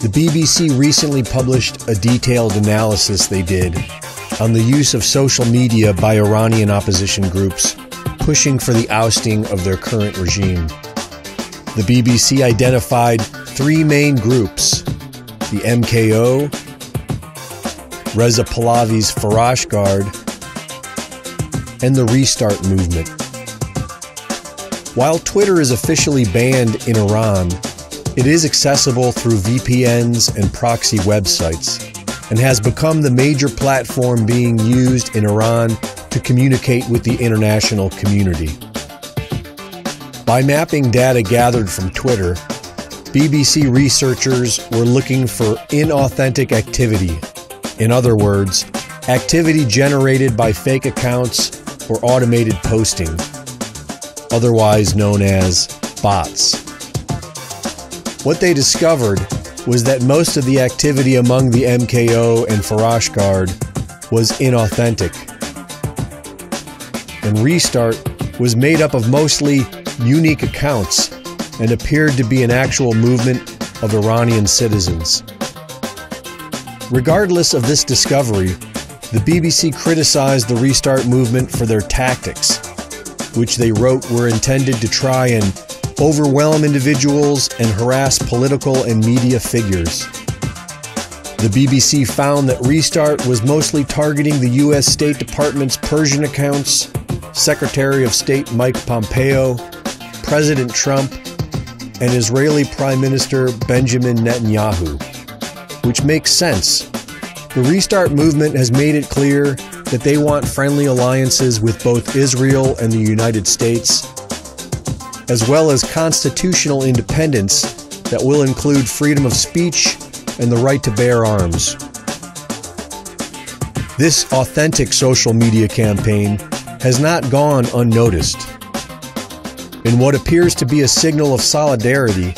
The BBC recently published a detailed analysis they did on the use of social media by Iranian opposition groups pushing for the ousting of their current regime. The BBC identified three main groups the MKO, Reza Pahlavi's Farashgard, and the Restart Movement. While Twitter is officially banned in Iran, it is accessible through VPNs and proxy websites and has become the major platform being used in Iran to communicate with the international community. By mapping data gathered from Twitter, BBC researchers were looking for inauthentic activity. In other words, activity generated by fake accounts or automated posting, otherwise known as bots. What they discovered was that most of the activity among the MKO and Farashgard was inauthentic. And Restart was made up of mostly unique accounts and appeared to be an actual movement of Iranian citizens. Regardless of this discovery, the BBC criticized the Restart movement for their tactics, which they wrote were intended to try and overwhelm individuals, and harass political and media figures. The BBC found that Restart was mostly targeting the U.S. State Department's Persian accounts, Secretary of State Mike Pompeo, President Trump, and Israeli Prime Minister Benjamin Netanyahu, which makes sense. The Restart movement has made it clear that they want friendly alliances with both Israel and the United States as well as constitutional independence that will include freedom of speech and the right to bear arms. This authentic social media campaign has not gone unnoticed. In what appears to be a signal of solidarity,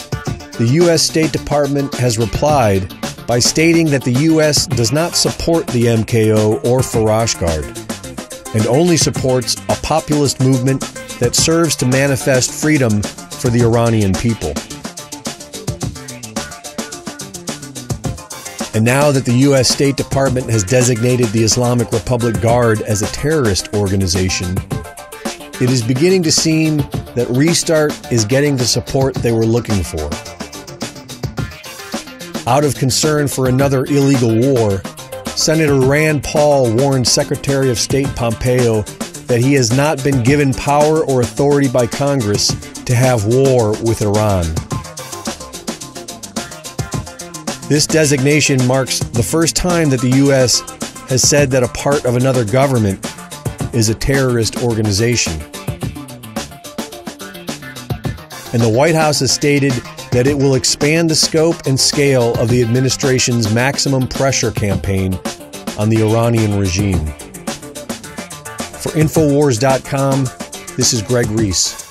the U.S. State Department has replied by stating that the U.S. does not support the MKO or Farashgard and only supports a populist movement that serves to manifest freedom for the Iranian people. And now that the U.S. State Department has designated the Islamic Republic Guard as a terrorist organization, it is beginning to seem that Restart is getting the support they were looking for. Out of concern for another illegal war, Senator Rand Paul warned Secretary of State Pompeo that he has not been given power or authority by Congress to have war with Iran. This designation marks the first time that the U.S. has said that a part of another government is a terrorist organization. And the White House has stated that it will expand the scope and scale of the administration's maximum pressure campaign on the Iranian regime. For Infowars.com, this is Greg Reese.